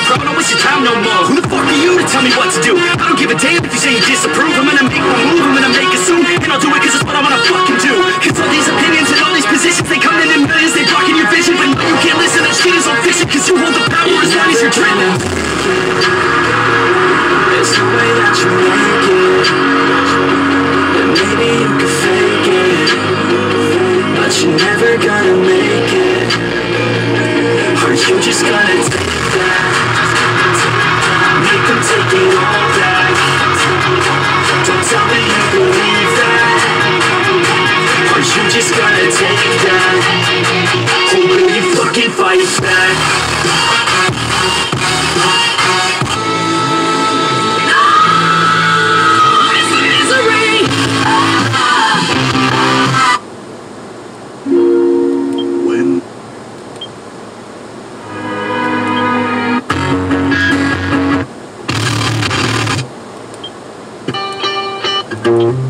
be Don't waste your time no more. Who the fuck are you to tell me what to do? I don't give a damn if you say you disapprove. I'm gonna make my move, I'm gonna make it soon. And I'll do it cause it's what I wanna fucking do. Cause all these opinions and all these positions They come in in millions, they blocking your vision. But no, you can't listen, that shit is all fiction Cause you hold the power as long as you're dreaming It's the way that you make it. And maybe you can fake it. But you're never gonna make it. Are you just gonna take it just gonna take that? Or will you fucking fight back? Gonna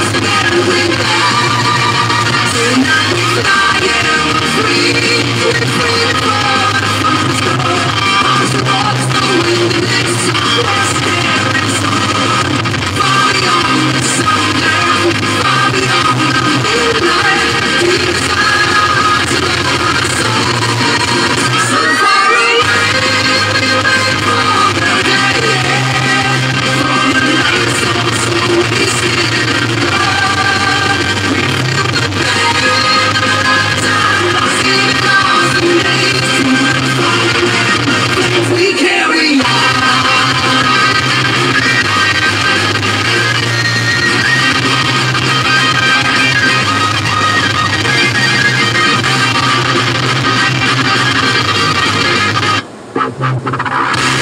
you